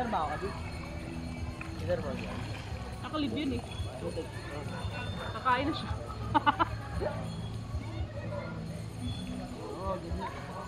इधर माओ अभी इधर माओ Nakalib yun eh. Kakain na siya. Oo, oh, ganyan.